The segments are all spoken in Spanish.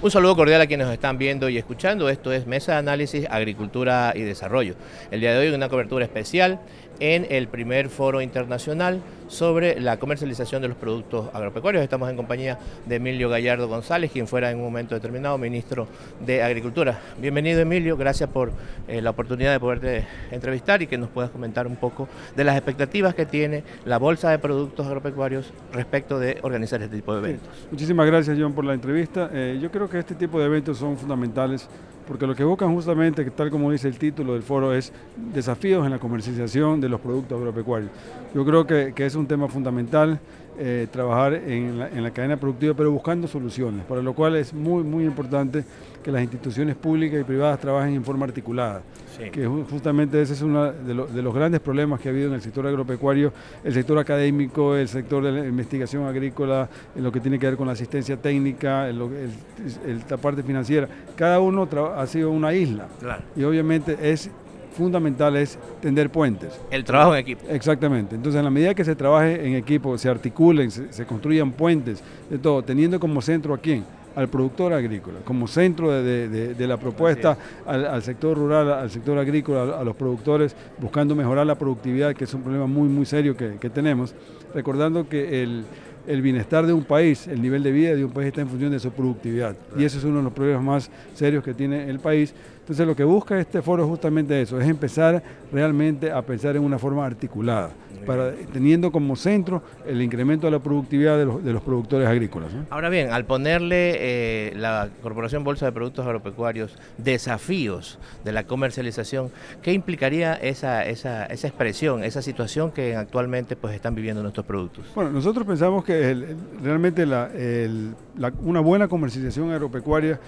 Un saludo cordial a quienes nos están viendo y escuchando. Esto es Mesa de Análisis, Agricultura y Desarrollo. El día de hoy una cobertura especial en el primer foro internacional sobre la comercialización de los productos agropecuarios. Estamos en compañía de Emilio Gallardo González, quien fuera en un momento determinado ministro de Agricultura. Bienvenido Emilio, gracias por eh, la oportunidad de poderte entrevistar y que nos puedas comentar un poco de las expectativas que tiene la Bolsa de Productos Agropecuarios respecto de organizar este tipo de eventos. muchísimas gracias John por la entrevista. Eh, yo creo que este tipo de eventos son fundamentales porque lo que buscan justamente, tal como dice el título del foro, es desafíos en la comercialización de los productos agropecuarios. Yo creo que, es un tema fundamental eh, trabajar en la, en la, cadena productiva, pero buscando soluciones, para lo cual es muy, muy importante que las instituciones públicas y privadas trabajen en forma articulada que justamente ese es uno de, los grandes problemas que ha habido en el sector agropecuario, el sector académico, el sector de la investigación agrícola, en lo que tiene que ver con la asistencia técnica, en la parte financiera. Cada uno ha sido una isla y obviamente es fundamental es tender puentes. El trabajo en equipo. Exactamente. Entonces, en la medida que se trabaje en equipo, se articulen, se, se construyan puentes, de todo, teniendo como centro a quién? al productor agrícola, como centro de, la propuesta al, sector rural, al sector agrícola, a, los productores, buscando mejorar la productividad, que es un problema muy, muy serio que, tenemos, recordando que el, el, bienestar de un país, el nivel de vida de un país está en función de su productividad, y ese es uno de los problemas más serios que tiene el país. Entonces lo que busca este foro es justamente eso, es empezar realmente a pensar en una forma articulada para, teniendo como centro el incremento de la productividad de los, productores agrícolas. Ahora bien, al ponerle eh, la Corporación Bolsa de Productos Agropecuarios desafíos de la comercialización, ¿qué implicaría esa, esa, esa expresión, esa situación que actualmente pues, están viviendo nuestros productos? Bueno, nosotros pensamos que realmente la, una buena comercialización agropecuaria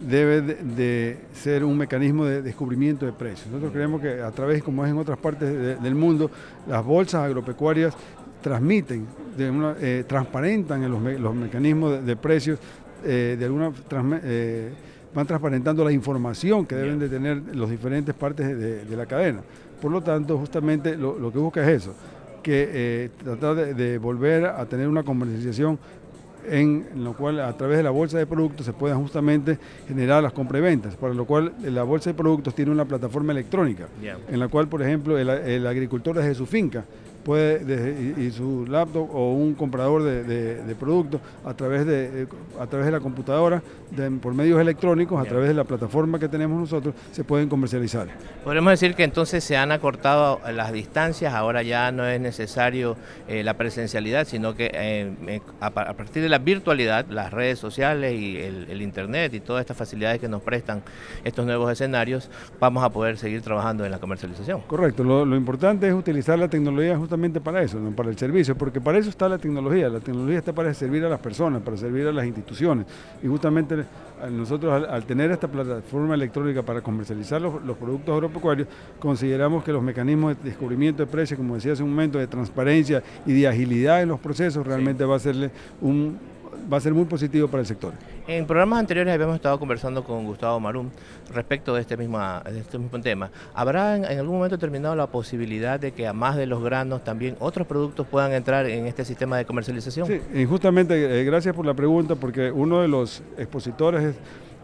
debe de, ser un mecanismo de descubrimiento de precios. Nosotros creemos que a través, como es en otras partes del mundo, las bolsas agropecuarias transmiten, eh, transparentan en los, mecanismos de, precios, eh, de alguna eh, van transparentando la información que deben de tener las diferentes partes de, la cadena. Por lo tanto, justamente lo, que busca es eso, que tratar de, de volver a tener una comercialización en lo cual a través de la bolsa de productos se puedan justamente generar las compra y ventas, para lo cual la bolsa de productos tiene una plataforma electrónica, en la cual, por ejemplo, el, el agricultor desde su finca puede y, su laptop o un comprador de, productos a través de, a través de la computadora, por medios electrónicos, a través de la plataforma que tenemos nosotros, se pueden comercializar. Podemos decir que entonces se han acortado las distancias, ahora ya no es necesario eh, la presencialidad, sino que eh, a, partir de la virtualidad, las redes sociales y el, Internet y todas estas facilidades que nos prestan estos nuevos escenarios, vamos a poder seguir trabajando en la comercialización. Correcto, lo, lo importante es utilizar la tecnología justamente para eso, ¿no? para el servicio, porque para eso está la tecnología. La tecnología está para servir a las personas, para servir a las instituciones. Y justamente nosotros al, tener esta plataforma electrónica para comercializar los, productos agropecuarios, consideramos que los mecanismos de descubrimiento de precios, como decía hace un momento, de transparencia y de agilidad en los procesos, realmente va a serle un va a ser muy positivo para el sector. En programas anteriores habíamos estado conversando con Gustavo Marum respecto de este mismo, este mismo tema. ¿Habrá en, algún momento determinado la posibilidad de que a más de los granos también otros productos puedan entrar en este sistema de comercialización? Sí, y justamente eh, gracias por la pregunta porque uno de los expositores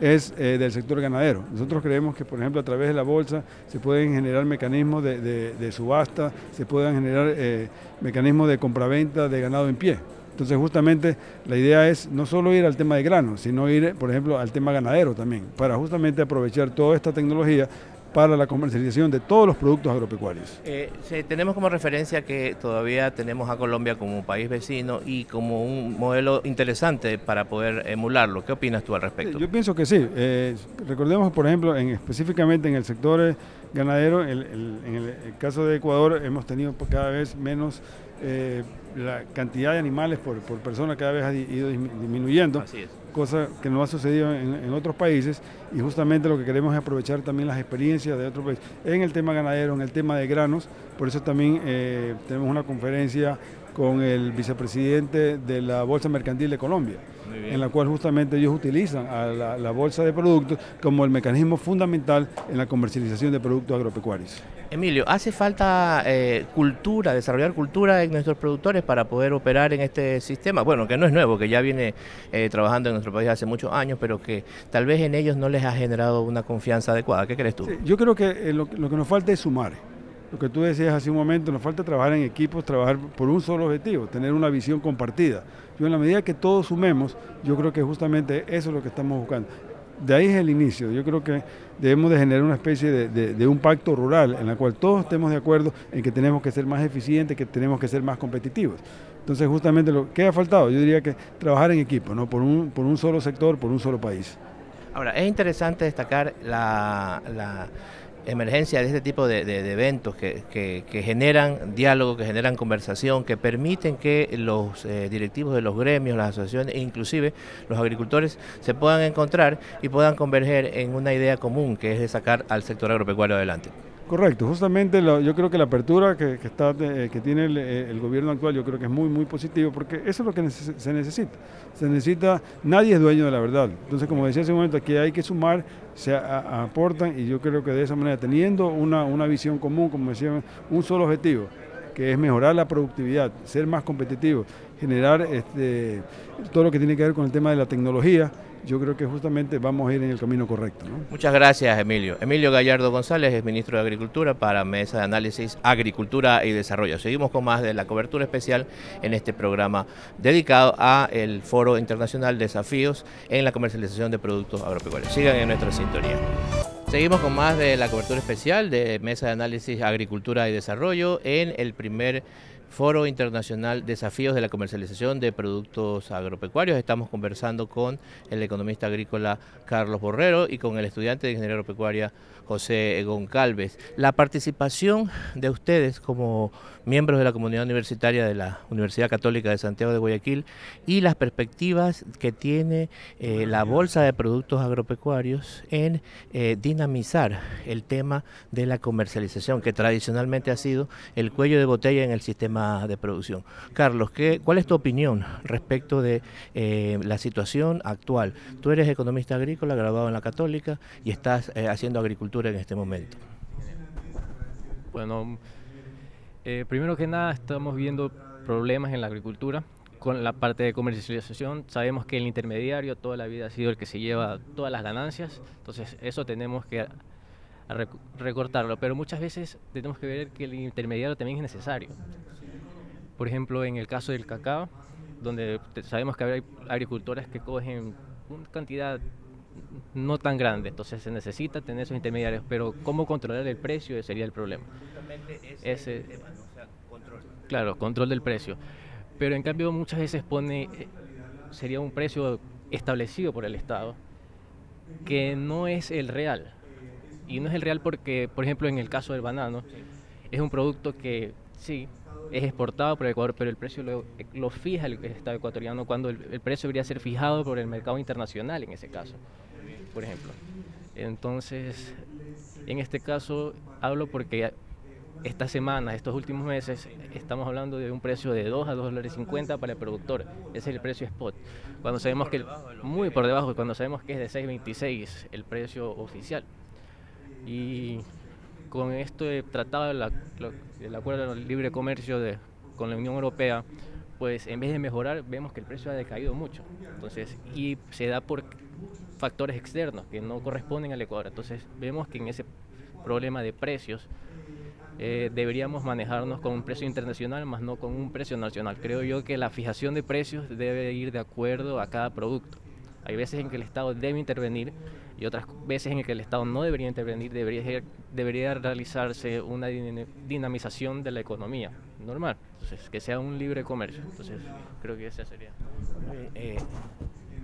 es, eh, del sector ganadero. Nosotros creemos que, por ejemplo, a través de la bolsa se pueden generar mecanismos de, subasta, se pueden generar eh, mecanismos de compraventa de ganado en pie. Entonces justamente la idea es no solo ir al tema de grano, sino ir, por ejemplo, al tema ganadero también, para justamente aprovechar toda esta tecnología para la comercialización de todos los productos agropecuarios. Eh, tenemos como referencia que todavía tenemos a Colombia como un país vecino y como un modelo interesante para poder emularlo. ¿Qué opinas tú al respecto? Yo pienso que sí. Eh, recordemos, por ejemplo, en, específicamente en el sector ganadero, en el, caso de Ecuador hemos tenido cada vez menos eh, la cantidad de animales por, persona cada vez ha ido disminuyendo, cosa que no ha sucedido en, otros países y justamente lo que queremos es aprovechar también las experiencias de otros países en el tema ganadero, en el tema de granos, por eso también eh, tenemos una conferencia con el vicepresidente de la Bolsa Mercantil de Colombia, en la cual justamente ellos utilizan a la, bolsa de productos como el mecanismo fundamental en la comercialización de productos agropecuarios. Emilio, ¿hace falta eh, cultura, desarrollar cultura en nuestros productores para poder operar en este sistema? Bueno, que no es nuevo, que ya viene eh, trabajando en nuestro país hace muchos años, pero que tal vez en ellos no les ha generado una confianza adecuada. ¿Qué crees tú? yo creo que eh, lo, lo que nos falta es sumar lo que tú decías hace un momento, nos falta trabajar en equipos, trabajar por un solo objetivo, tener una visión compartida. Yo en la medida que todos sumemos, yo creo que justamente eso es lo que estamos buscando. De ahí es el inicio. Yo creo que debemos de generar una especie de, un pacto rural en la cual todos estemos de acuerdo en que tenemos que ser más eficientes, que tenemos que ser más competitivos. Entonces justamente lo que ha faltado, yo diría que trabajar en equipo, ¿no? por, un, por un solo sector, por un solo país. Ahora, es interesante destacar la emergencia de este tipo de, eventos que, generan diálogo, que generan conversación, que permiten que los eh, directivos de los gremios, las asociaciones e inclusive los agricultores se puedan encontrar y puedan converger en una idea común que es de sacar al sector agropecuario adelante. Correcto, justamente yo creo que la apertura que, está, eh, que tiene eh, el, gobierno actual yo creo que es muy, muy positivo porque eso es lo que se necesita. Se necesita, nadie es dueño de la verdad. Entonces, como decía hace un momento, aquí hay que sumar, se aportan y yo creo que de esa manera, teniendo una, una visión común, como decía, un solo objetivo, que es mejorar la productividad, ser más competitivo, generar este, todo lo que tiene que ver con el tema de la tecnología, yo creo que justamente vamos a ir en el camino correcto. Muchas gracias, Emilio. Emilio Gallardo González es ministro de Agricultura para Mesa de Análisis Agricultura y Desarrollo. Seguimos con más de la cobertura especial en este programa dedicado a el Foro Internacional Desafíos en la Comercialización de Productos Agropecuarios. Sigan en nuestra sintonía. Seguimos con más de la cobertura especial de Mesa de Análisis Agricultura y Desarrollo en el primer Foro Internacional Desafíos de la Comercialización de Productos Agropecuarios. Estamos conversando con el economista agrícola Carlos Borrero y con el estudiante de Ingeniería Agropecuaria José Goncalves. La participación de ustedes como miembros de la comunidad universitaria de la Universidad Católica de Santiago de Guayaquil y las perspectivas que tiene eh, la Bolsa de Productos Agropecuarios en eh, dinamizar el tema de la comercialización, que tradicionalmente ha sido el cuello de botella en el sistema de producción. Carlos, ¿qué, ¿cuál es tu opinión respecto de eh, la situación actual? Tú eres economista agrícola, graduado en la Católica y estás haciendo agricultura en este momento. Bueno, eh, primero que nada, estamos viendo problemas en la agricultura con la parte de comercialización. Sabemos que el intermediario toda la vida ha sido el que se lleva todas las ganancias, entonces eso tenemos que recortarlo, pero muchas veces tenemos que ver que el intermediario también es necesario. Por ejemplo, en el caso del cacao, donde sabemos que hay agricultores que cogen una cantidad no tan grande, entonces se necesita tener esos intermediarios, pero cómo controlar el precio sería el problema. ese, control. Claro, control del precio. Pero en cambio muchas veces pone, eh, sería un precio establecido por el Estado, que no es el real. Y no es el real porque, por ejemplo, en el caso del banano, es un producto que sí, es exportado por Ecuador, pero el precio lo, fija el Estado ecuatoriano cuando el, el, precio debería ser fijado por el mercado internacional en ese caso por ejemplo. Entonces, en este caso hablo porque esta semana, estos últimos meses, estamos hablando de un precio de 2 a 2 dólares 50 para el productor. Ese es el precio spot. Cuando sabemos que, muy por debajo, cuando sabemos que es de 6.26 el precio oficial. Y con esto he tratado el acuerdo de libre comercio con la Unión Europea, pues en vez de mejorar, vemos que el precio ha decaído mucho. Entonces, y se da por factores externos que no corresponden al Ecuador. Entonces vemos que en ese problema de precios eh, deberíamos manejarnos con un precio internacional más no con un precio nacional. Creo yo que la fijación de precios debe ir de acuerdo a cada producto. Hay veces en que el Estado debe intervenir y otras veces en que el Estado no debería intervenir, debería, debería realizarse una dinamización de la economía normal, entonces que sea un libre comercio. Entonces creo que esa sería. Eh,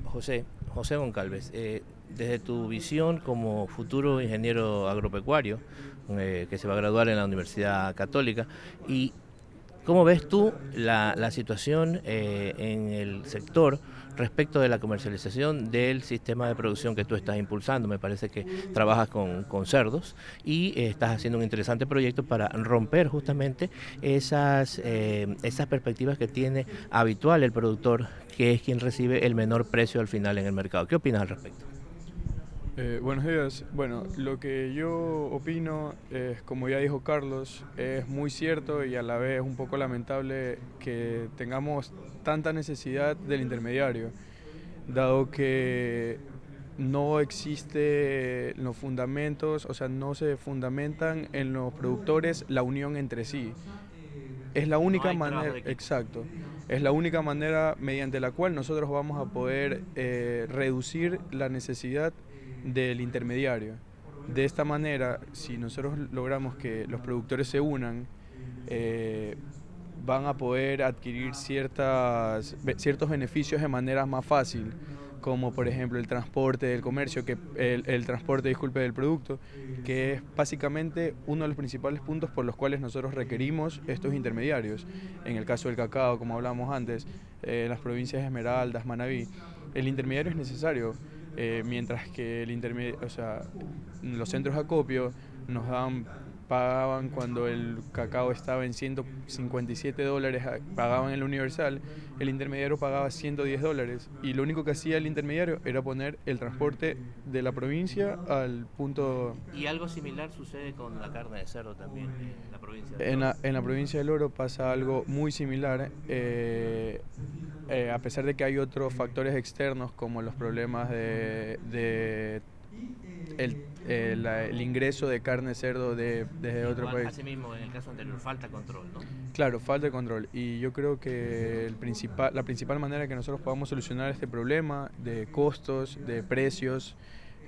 José, José Goncalves, eh, desde tu visión como futuro ingeniero agropecuario, eh, que se va a graduar en la Universidad Católica, y ¿Cómo ves tú la, situación eh, en el sector respecto de la comercialización del sistema de producción que tú estás impulsando? Me parece que trabajas con, cerdos y eh, estás haciendo un interesante proyecto para romper justamente esas, eh, esas perspectivas que tiene habitual el productor, que es quien recibe el menor precio al final en el mercado. ¿Qué opinas al respecto? Eh, buenos días. Bueno, lo que yo opino es, como ya dijo Carlos, es muy cierto y a la vez un poco lamentable que tengamos tanta necesidad del intermediario, dado que no existe los fundamentos, o sea, no se fundamentan en los productores la unión entre sí. Es la única manera, exacto, es la única manera mediante la cual nosotros vamos a poder eh, reducir la necesidad del intermediario. De esta manera, si nosotros logramos que los productores se unan, eh, van a poder adquirir ciertas, ciertos beneficios de manera más fácil, como por ejemplo el transporte del comercio, que el, transporte, disculpe, del producto, que es básicamente uno de los principales puntos por los cuales nosotros requerimos estos intermediarios. En el caso del cacao, como hablamos antes, eh, en las provincias de Esmeraldas, Manabí, el intermediario es necesario eh, mientras que el intermedio, o sea, los centros de acopio nos daban, pagaban cuando el cacao estaba en 157 dólares, pagaban el universal, el intermediario pagaba 110 dólares y lo único que hacía el intermediario era poner el transporte de la provincia al punto... Y algo similar sucede con la carne de cerdo también en la provincia En la, en la provincia del Oro pasa algo muy similar. Eh, eh, a pesar de que hay otros factores externos como los problemas de, el, el, ingreso de carne cerdo de, desde otro país. Así mismo, en el caso anterior, falta control, ¿no? Claro, falta de control. Y yo creo que el principal, la principal manera que nosotros podamos solucionar este problema de costos, de precios,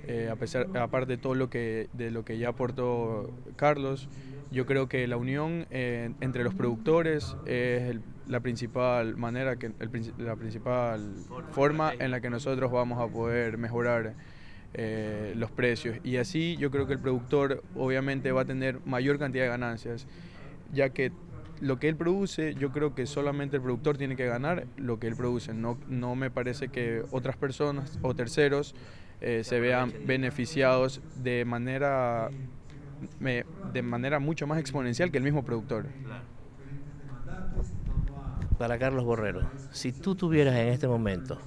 eh, a pesar, aparte de todo lo que, de lo que ya aportó Carlos, yo creo que la unión eh, entre los productores es la principal manera, que, la principal forma en la que nosotros vamos a poder mejorar eh, los precios. Y así yo creo que el productor obviamente va a tener mayor cantidad de ganancias, ya que lo que él produce, yo creo que solamente el productor tiene que ganar lo que él produce. No, no me parece que otras personas o terceros eh, se vean beneficiados de manera de manera mucho más exponencial que el mismo productor. Para Carlos Borrero, si tú tuvieras en este momento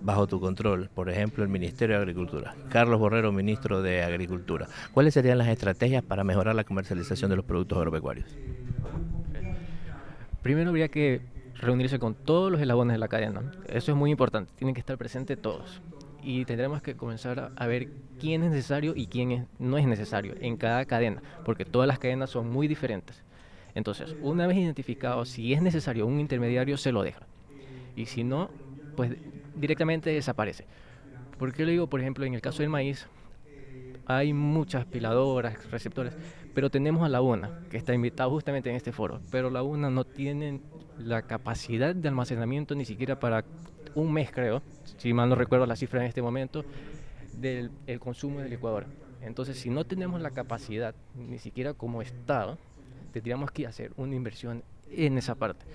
bajo tu control, por ejemplo, el Ministerio de Agricultura, Carlos Borrero, ministro de Agricultura, ¿cuáles serían las estrategias para mejorar la comercialización de los productos agropecuarios? Primero habría que reunirse con todos los eslabones de la cadena. Eso es muy importante, tienen que estar presentes todos y tendremos que comenzar a, ver quién es necesario y quién no es necesario en cada cadena, porque todas las cadenas son muy diferentes. Entonces, una vez identificado si es necesario un intermediario, se lo deja. Y si no, pues directamente desaparece. ¿Por qué lo digo? Por ejemplo, en el caso del maíz, hay muchas piladoras, receptores, pero tenemos a la UNA, que está invitada justamente en este foro, pero la UNA no tiene la capacidad de almacenamiento ni siquiera para un mes, creo, si mal no recuerdo la cifra en este momento, del consumo del Ecuador. Entonces, si no tenemos la capacidad, ni siquiera como Estado, tendríamos que hacer una inversión en esa parte.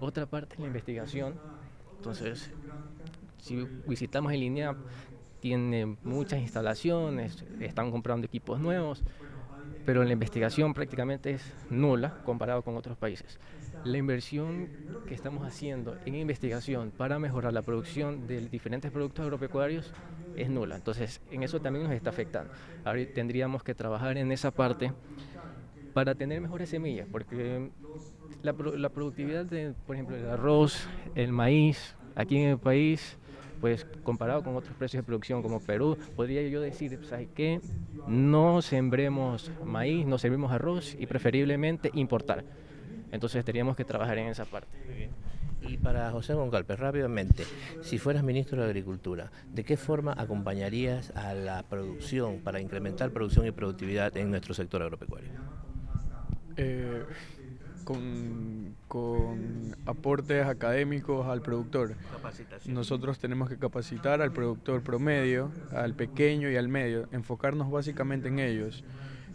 Otra parte es la investigación. Entonces, si visitamos en línea, tiene muchas instalaciones, están comprando equipos nuevos, pero la investigación prácticamente es nula comparado con otros países. La inversión que estamos haciendo en investigación para mejorar la producción de diferentes productos agropecuarios es nula. Entonces, en eso también nos está afectando. Ahora tendríamos que trabajar en esa parte para tener mejores semillas, porque la, la productividad de, por ejemplo, el arroz, el maíz, aquí en el país pues comparado con otros precios de producción como Perú, podría yo decir, ¿sabes qué? No sembremos maíz, no sembremos arroz y preferiblemente importar. Entonces tendríamos que trabajar en esa parte. Y para José Moncalpe, rápidamente, si fueras ministro de Agricultura, ¿de qué forma acompañarías a la producción para incrementar producción y productividad en nuestro sector agropecuario? Eh, con, aportes académicos al productor. Nosotros tenemos que capacitar al productor promedio, al pequeño y al medio, enfocarnos básicamente en ellos.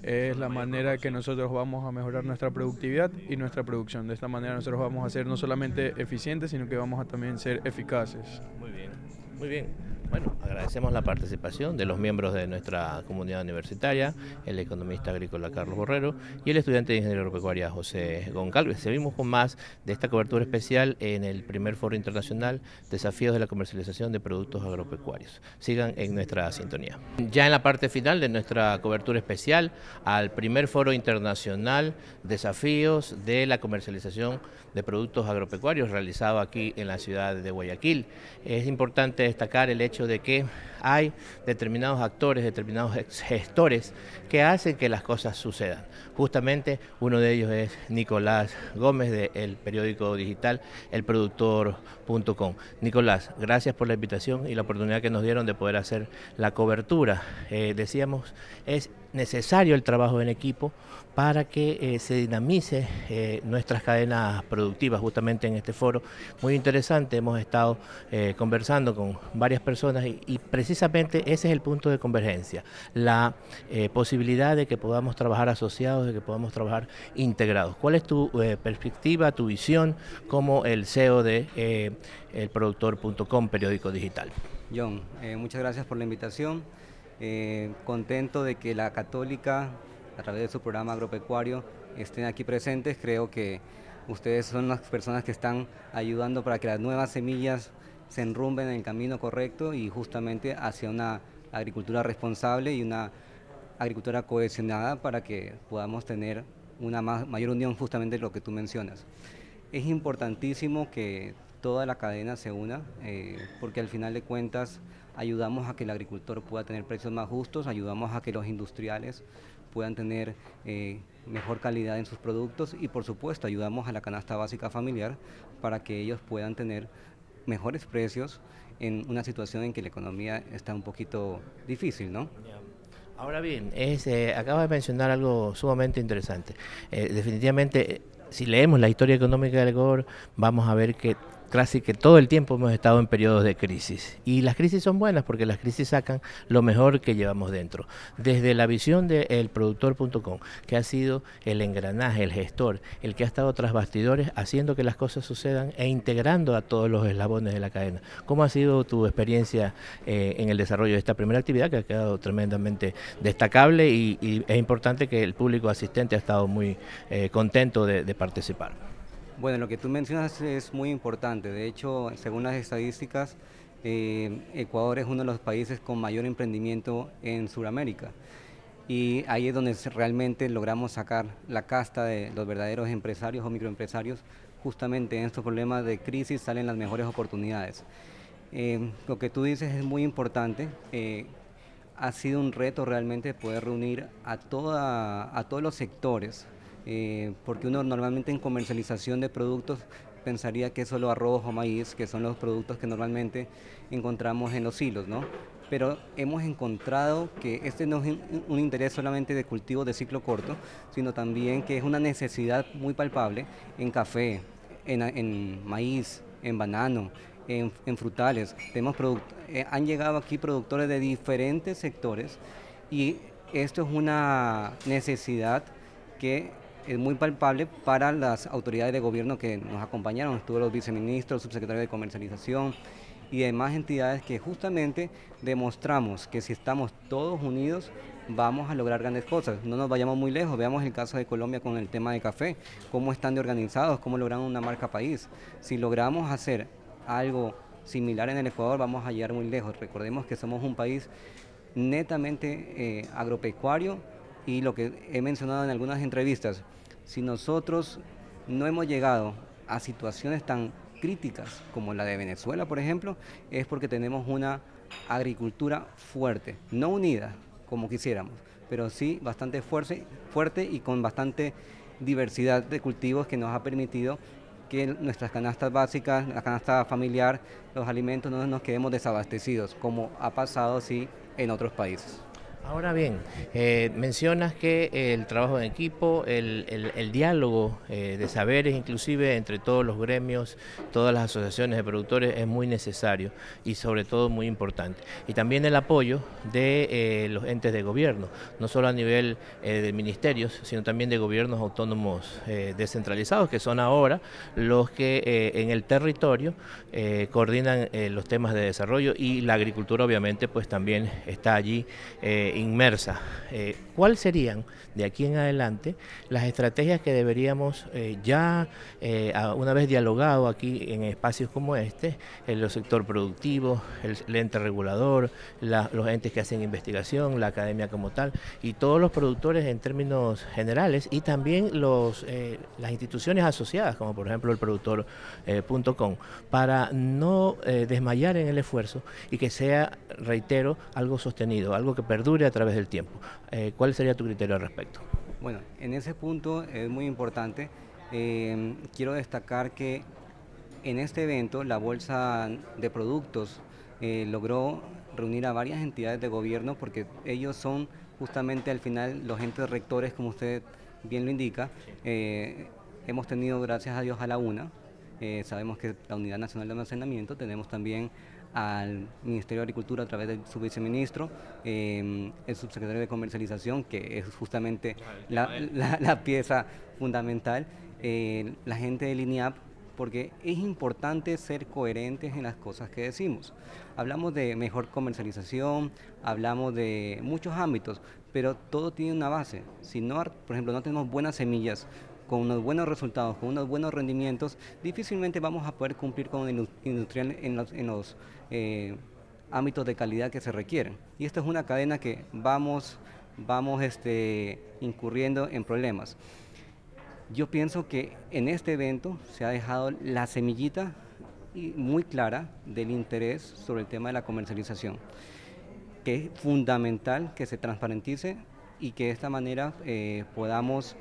es la manera que nosotros vamos a mejorar nuestra productividad y nuestra producción. De esta manera nosotros vamos a ser no solamente eficientes, sino que vamos a también ser eficaces. Muy bien, muy bien. Bueno, agradecemos la participación de los miembros de nuestra comunidad universitaria, el economista agrícola Carlos Borrero y el estudiante de Ingeniería Agropecuaria José Goncalves. Seguimos con más de esta cobertura especial en el primer foro internacional Desafíos de la comercialización de productos agropecuarios. Sigan en nuestra sintonía. Ya en la parte final de nuestra cobertura especial al primer foro internacional Desafíos de la comercialización de productos agropecuarios realizado aquí en la ciudad de Guayaquil. Es importante destacar el hecho de que hay determinados actores, determinados gestores que hacen que las cosas sucedan. Justamente uno de ellos es Nicolás Gómez del periódico digital elproductor.com. Nicolás, gracias por la invitación y la oportunidad que nos dieron de poder hacer la cobertura. Eh, decíamos, es necesario el trabajo en equipo para que eh, se dinamice eh, nuestras cadenas productivas justamente en este foro. Muy interesante, hemos estado conversando con varias personas y, y precisamente ese es el punto de convergencia, la eh, posibilidad de que podamos trabajar asociados, de que podamos trabajar integrados. ¿Cuál es tu eh, perspectiva, tu visión como el CEO de eh, elproductor.com, periódico digital? John, muchas gracias por la invitación. Contento de que la Católica, a través de su programa agropecuario, estén aquí presentes. Creo que ustedes son las personas que están ayudando para que las nuevas semillas se enrumben en el camino correcto y justamente hacia una agricultura responsable y una agricultura cohesionada para que podamos tener una mayor unión justamente de lo que tú mencionas. Es importantísimo que toda la cadena se una eh, porque al final de cuentas ayudamos a que el agricultor pueda tener precios más justos, ayudamos a que los industriales puedan tener eh, mejor calidad en sus productos y por supuesto ayudamos a la canasta básica familiar para que ellos puedan tener mejores precios en una situación en que la economía está un poquito difícil, ¿no? Ahora bien, es, eh, acaba de mencionar algo sumamente interesante. Eh, definitivamente, si leemos la historia económica del Ecuador, vamos a ver que casi que todo el tiempo hemos estado en periodos de crisis. Y las crisis son buenas porque las crisis sacan lo mejor que llevamos dentro. Desde la visión de elproductor.com, que ha sido el engranaje, el gestor, el que ha estado tras bastidores haciendo que las cosas sucedan e integrando a todos los eslabones de la cadena. ¿Cómo ha sido tu experiencia eh, en el desarrollo de esta primera actividad que ha quedado tremendamente destacable y, es importante que el público asistente ha estado muy eh, contento de participar? Bueno, lo que tú mencionas es muy importante. De hecho, según las estadísticas, eh, Ecuador es uno de los países con mayor emprendimiento en Sudamérica. Y ahí es donde realmente logramos sacar la casta de los verdaderos empresarios o microempresarios. Justamente en estos problemas de crisis salen las mejores oportunidades. Eh, lo que tú dices es muy importante. Eh, ha sido un reto realmente poder reunir a, toda, a todos los sectores, eh, porque uno normalmente en comercialización de productos pensaría que es solo arroz o maíz, que son los productos que normalmente encontramos en los hilos, ¿no? Pero hemos encontrado que este no es un interés solamente de cultivo de ciclo corto, sino también que es una necesidad muy palpable en café, en, maíz, en banano, en, frutales. Tenemos eh, han llegado aquí productores de diferentes sectores y esto es una necesidad que es muy palpable para las autoridades de gobierno que nos acompañaron, estuvo los viceministros, subsecretarios de comercialización y demás entidades que justamente demostramos que si estamos todos unidos vamos a lograr grandes cosas. No nos vayamos muy lejos, veamos el caso de Colombia con el tema de café, cómo están de organizados, cómo lograron una marca país. Si logramos hacer algo similar en el Ecuador, vamos a llegar muy lejos. Recordemos que somos un país netamente eh, agropecuario y lo que he mencionado en algunas entrevistas, si nosotros no hemos llegado a situaciones tan críticas como la de Venezuela, por ejemplo, es porque tenemos una agricultura fuerte, no unida como quisiéramos, pero sí bastante fuerte, y con bastante diversidad de cultivos que nos ha permitido que nuestras canastas básicas, la canasta familiar, los alimentos no nos quedemos desabastecidos, como ha pasado sí en otros países. Ahora bien, eh, mencionas que el trabajo en equipo, el, diálogo eh, de saberes, inclusive entre todos los gremios, todas las asociaciones de productores, es muy necesario y sobre todo muy importante. Y también el apoyo de eh, los entes de gobierno, no solo a nivel de ministerios, sino también de gobiernos autónomos descentralizados, que son ahora los que en el territorio coordinan los temas de desarrollo y la agricultura obviamente pues también está allí inmersa. Eh, ¿Cuáles serían de aquí en adelante las estrategias que deberíamos eh, ya, eh, una vez dialogado aquí en espacios como este, el sector productivo, el, ente regulador, los entes que hacen investigación, la academia como tal, y todos los productores en términos generales, y también las instituciones asociadas, como por ejemplo el productor.com, para no desmayar en el esfuerzo y que sea, reitero, algo sostenido, algo que perdure a través del tiempo. Eh, ¿Cuál sería tu criterio al respecto? Bueno, en ese punto es muy importante. Eh, quiero destacar que en este evento la Bolsa de Productos eh, logró reunir a varias entidades de gobierno porque ellos son justamente al final los entes rectores, como usted bien lo indica. hemos tenido, gracias a Dios, a la UNA, sabemos que la Unidad Nacional de Almacenamiento, tenemos también al Ministerio de Agricultura a través del su viceministro, em, el subsecretario de Comercialización, que es justamente la, pieza fundamental, eh, la gente del INIAP, porque es importante ser coherentes en las cosas que decimos. Hablamos de mejor comercialización, hablamos de muchos ámbitos, pero todo tiene una base. Si no, por ejemplo, no tenemos buenas semillas, con unos buenos resultados, con unos buenos rendimientos, difícilmente vamos a poder cumplir con el industrial en los, eh, ámbitos de calidad que se requieren. Y esta es una cadena que vamos, vamos este, incurriendo en problemas. Yo pienso que en este evento se ha dejado la semillita muy clara del interés sobre el tema de la comercialización, que es fundamental que se transparentice y que de esta manera eh, podamos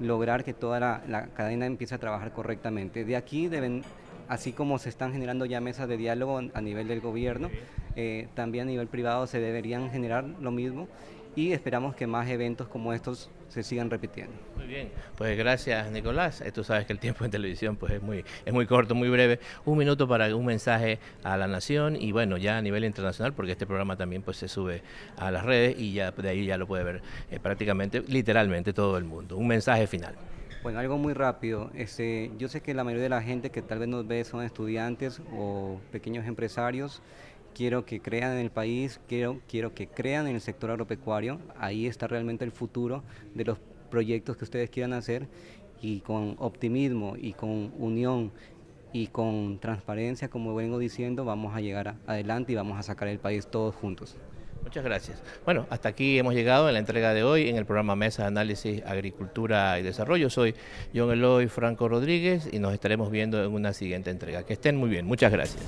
lograr que toda la, cadena empiece a trabajar correctamente. De aquí deben, así como se están generando ya mesas de diálogo a nivel del gobierno, eh, también a nivel privado se deberían generar lo mismo y esperamos que más eventos como estos se sigan repitiendo. Muy bien, pues gracias Nicolás. Eh, tú sabes que el tiempo en televisión pues es muy, es muy corto, muy breve. Un minuto para un mensaje a la nación y bueno, ya a nivel internacional, porque este programa también pues se sube a las redes y ya de ahí ya lo puede ver eh, prácticamente, literalmente todo el mundo. Un mensaje final. Bueno, algo muy rápido. Este, yo sé que la mayoría de la gente que tal vez nos ve son estudiantes o pequeños empresarios quiero que crean en el país, quiero, quiero que crean en el sector agropecuario, ahí está realmente el futuro de los proyectos que ustedes quieran hacer y con optimismo y con unión y con transparencia, como vengo diciendo, vamos a llegar adelante y vamos a sacar el país todos juntos. Muchas gracias. Bueno, hasta aquí hemos llegado en la entrega de hoy en el programa Mesa de Análisis Agricultura y Desarrollo. Soy John Eloy Franco Rodríguez y nos estaremos viendo en una siguiente entrega. Que estén muy bien. Muchas gracias.